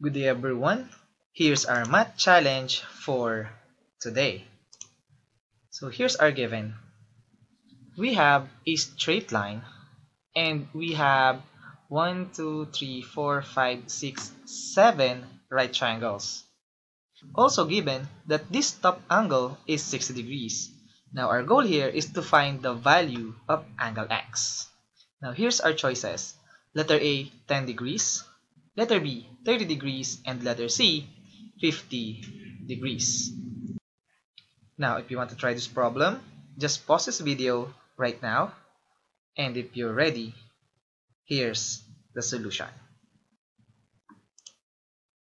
Good day everyone. Here's our math challenge for today. So here's our given. We have a straight line and we have 1, 2, 3, 4, 5, 6, 7 right triangles. Also given that this top angle is 60 degrees. Now our goal here is to find the value of angle x. Now here's our choices. Letter A 10 degrees, letter B 30 degrees, and letter C 50 degrees. Now if you want to try this problem, just pause this video right now and if you're ready, here's the solution.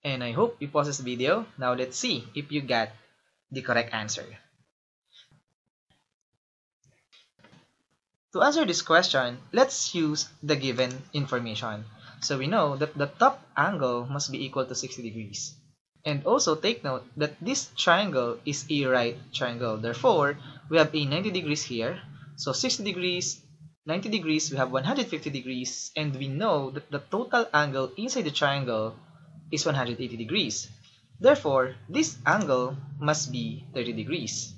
And I hope you pause this video. Now let's see if you got the correct answer. To answer this question, let's use the given information. So we know that the top angle must be equal to 60 degrees. And also take note that this triangle is a right triangle. Therefore, we have a 90 degrees here. So 60 degrees, 90 degrees, we have 150 degrees. And we know that the total angle inside the triangle is 180 degrees. Therefore, this angle must be 30 degrees.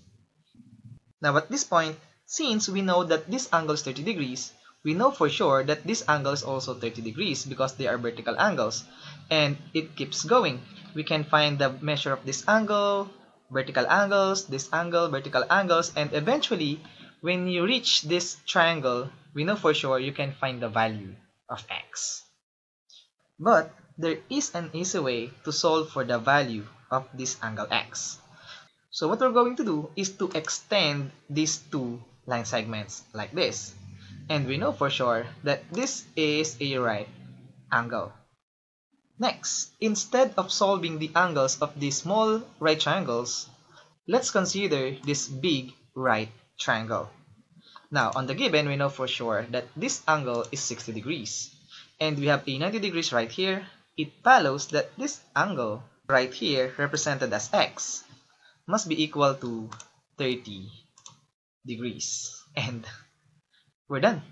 Now at this point, since we know that this angle is 30 degrees, we know for sure that this angle is also 30 degrees because they are vertical angles. And it keeps going. We can find the measure of this angle, vertical angles, this angle, vertical angles, and eventually, when you reach this triangle, we know for sure you can find the value of x. But there is an easy way to solve for the value of this angle x. So what we're going to do is to extend these two line segments like this. And we know for sure that this is a right angle. Next, instead of solving the angles of these small right triangles, let's consider this big right triangle. Now, on the given, we know for sure that this angle is 60 degrees. And we have a 90 degrees right here. It follows that this angle right here, represented as x, must be equal to 30 degrees. And we're done.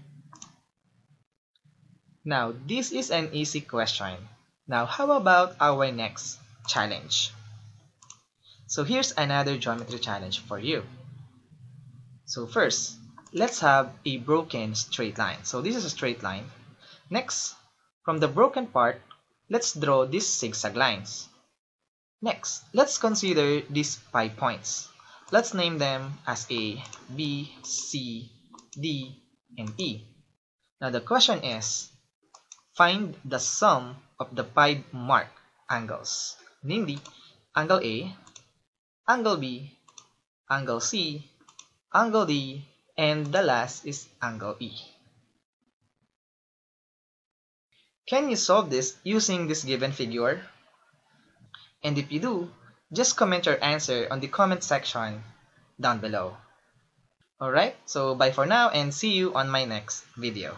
Now, this is an easy question. Now, how about our next challenge? So here's another geometry challenge for you. So first, let's have a broken straight line. So this is a straight line. Next, from the broken part, let's draw these zigzag lines. Next, let's consider these five points. Let's name them as A, B, C, D, and E. Now the question is, find the sum of the five marked angles, namely angle A, angle B, angle C, angle D, and the last is angle E. Can you solve this using this given figure? And if you do, just comment your answer on the comment section down below. Alright, so bye for now and see you on my next video.